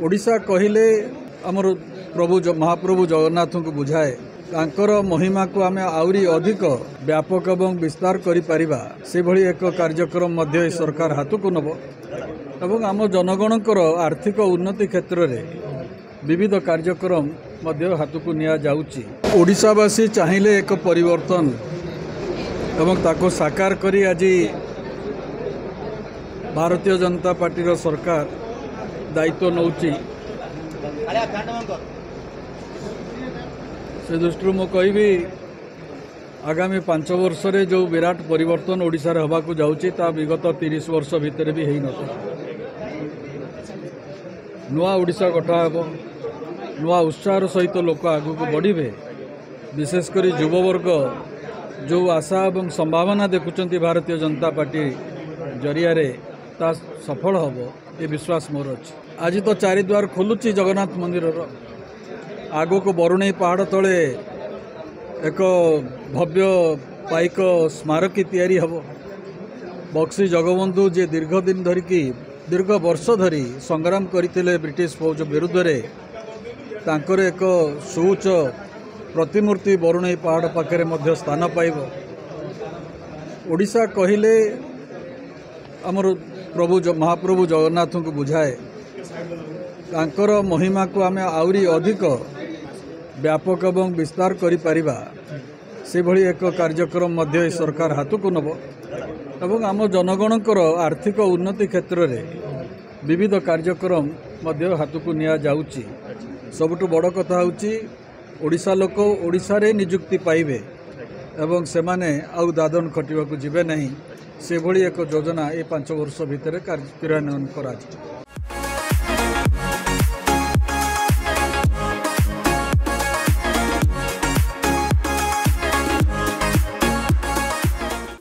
ଓଡ଼ିଶା କହିଲେ ଆମର ପ୍ରଭୁ ମହାପ୍ରଭୁ ଜଗନ୍ନାଥଙ୍କୁ ବୁଝାଏ। ତାଙ୍କର ମହିମାକୁ ଆମେ ଆହୁରି ଅଧିକ ବ୍ୟାପକ ଏବଂ ବିସ୍ତାର କରିପାରିବା। ସେଭଳି ଏକ କାର୍ଯ୍ୟକ୍ରମ ମଧ୍ୟ ଏ ସରକାର ହାତକୁ ନେବ ଏବଂ ଆମ ଜନଗଣଙ୍କର ଆର୍ଥିକ ଉନ୍ନତି କ୍ଷେତ୍ରରେ ବିବିଧ କାର୍ଯ୍ୟକ୍ରମ ମଧ୍ୟ ହାତକୁ ନିଆଯାଉଛି। ଓଡ଼ିଶାବାସୀ ଚାହିଁଲେ ଏକ ପରିବର୍ତ୍ତନ ଏବଂ ତାକୁ ସାକାର କରି ଆଜି ଭାରତୀୟ ଜନତା ପାର୍ଟିର ସରକାର ଦାୟିତ୍ୱ ନେଉଛି ସେ ଦୃଷ୍ଟିରୁ ମୁଁ କହିବି ଆଗାମୀ ପାଞ୍ଚ ବର୍ଷରେ ଯେଉଁ ବିରାଟ ପରିବର୍ତ୍ତନ ଓଡ଼ିଶାରେ ହେବାକୁ ଯାଉଛି ତା ବିଗତ ତିରିଶ ବର୍ଷ ଭିତରେ ବି ହେଇନଥିଲା ନୂଆ ଓଡ଼ିଶା ଗଠା ହେବ ନୂଆ ଉତ୍ସାହର ସହିତ ଲୋକ ଆଗକୁ ବଢ଼ିବେ। ବିଶେଷ କରି ଯୁବବର୍ଗ ଯେଉଁ ଆଶା ଏବଂ ସମ୍ଭାବନା ଦେଖୁଛନ୍ତି ଭାରତୀୟ ଜନତା ପାର୍ଟି ଜରିଆରେ ତା ସଫଳ ହେବ ଏ ବିଶ୍ୱାସ ମୋର ଅଛି। ଆଜି ତ ଚାରିଦ୍ୱାର ଖୋଲୁଛି ଜଗନ୍ନାଥ ମନ୍ଦିରର। ଆଗକୁ ବରୁଣେଇ ପାହାଡ଼ ତଳେ ଏକ ଭବ୍ୟ ପାଇକ ସ୍ମାରକୀ ତିଆରି ହେବ। ବକ୍ସି ଜଗବନ୍ଧୁ ଯିଏ ଦୀର୍ଘ ଦିନ ଧରିକି ଦୀର୍ଘ ବର୍ଷ ଧରି ସଂଗ୍ରାମ କରିଥିଲେ ବ୍ରିଟିଶ ଫୌଜ ବିରୁଦ୍ଧରେ ତାଙ୍କର ଏକ ସୁଉଚ୍ଚ ପ୍ରତିମୂର୍ତ୍ତି ବରୁଣେଇ ପାହାଡ଼ ପାଖରେ ମଧ୍ୟ ସ୍ଥାନ ପାଇବ। ଓଡ଼ିଶା କହିଲେ ଆମର ପ୍ରଭୁ ଜ- ମହାପ୍ରଭୁ ଜଗନ୍ନାଥଙ୍କୁ ବୁଝାଏ। ତାଙ୍କର ମହିମାକୁ ଆମେ ଆହୁରି ଅଧିକ ବ୍ୟାପକ ଏବଂ ବିସ୍ତାର କରିପାରିବା। ସେଭଳି ଏକ କାର୍ଯ୍ୟକ୍ରମ ମଧ୍ୟ ଏ ସରକାର ହାତକୁ ନେବ ଏବଂ ଆମ ଜନଗଣଙ୍କର ଆର୍ଥିକ ଉନ୍ନତି କ୍ଷେତ୍ରରେ ବିବିଧ କାର୍ଯ୍ୟକ୍ରମ ମଧ୍ୟ ହାତକୁ ନିଆଯାଉଛି। ସବୁଠୁ ବଡ଼ କଥା ହେଉଛି ଓଡ଼ିଶା ଲୋକ ଓଡ଼ିଶାରେ ନିଯୁକ୍ତି ପାଇବେ ଏବଂ ସେମାନେ ଆଉ ଦାଦନ ଖଟିବାକୁ ଯିବେ ନାହିଁ। ସେଭଳି ଏକ ଯୋଜନା ଏ ପାଞ୍ଚ ବର୍ଷ ଭିତରେ କାର୍ଯ୍ୟ କ୍ରିୟାନ୍ୱୟନ କରାଯିବ।